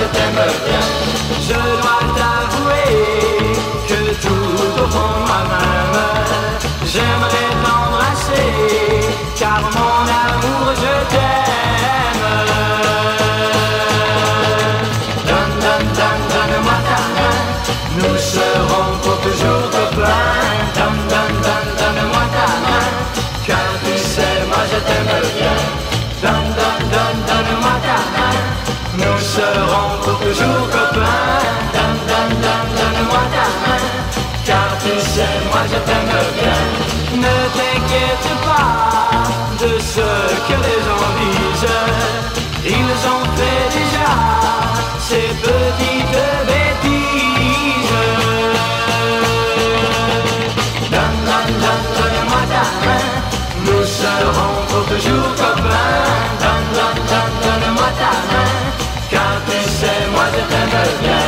je t'aime bien. Je j'aimerais t'embrasser. Car mon amour, je t'aime. Donne, donne, donne, donne-moi ta main. Nous serons pour toujours copains. Donne, donne, donne, donne-moi ta main. Car tu sais, moi je t'aime bien. Donne, donne, donne, donne-moi ta main. Nous serons pour toujours copains. Donne, donne, donne, donne-moi ta main. Car tu sais, moi je t'aime bien. Ne t'inquiète pas de ce que les gens disent. Ils ont fait déjà ces petites bêtises. Donne-la, donne-la, madame, nous serons pour toujours copains. Donne-la, donne-la, car tu sais, moi je t'aime bien.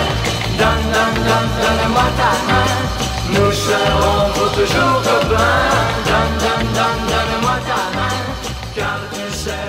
Donne, donne, donne, donne-moi ta main, nous serons pour toujours Gotta do said.